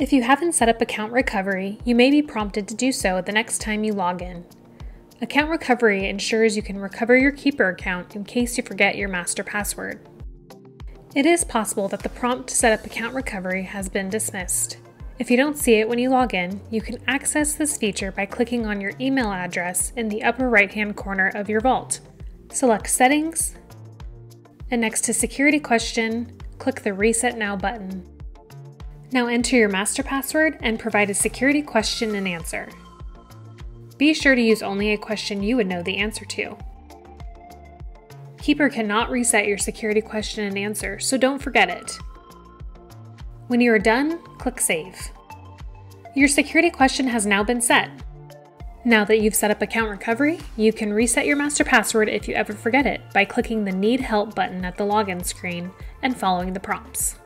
If you haven't set up account recovery, you may be prompted to do so the next time you log in. Account recovery ensures you can recover your Keeper account in case you forget your master password. It is possible that the prompt to set up account recovery has been dismissed. If you don't see it when you log in, you can access this feature by clicking on your email address in the upper right hand corner of your vault. Select Settings, and next to Security Question, click the Reset Now button. Now enter your master password and provide a security question and answer. Be sure to use only a question you would know the answer to. Keeper cannot reset your security question and answer, so don't forget it. When you are done, click Save. Your security question has now been set. Now that you've set up account recovery, you can reset your master password if you ever forget it by clicking the Need Help button at the login screen and following the prompts.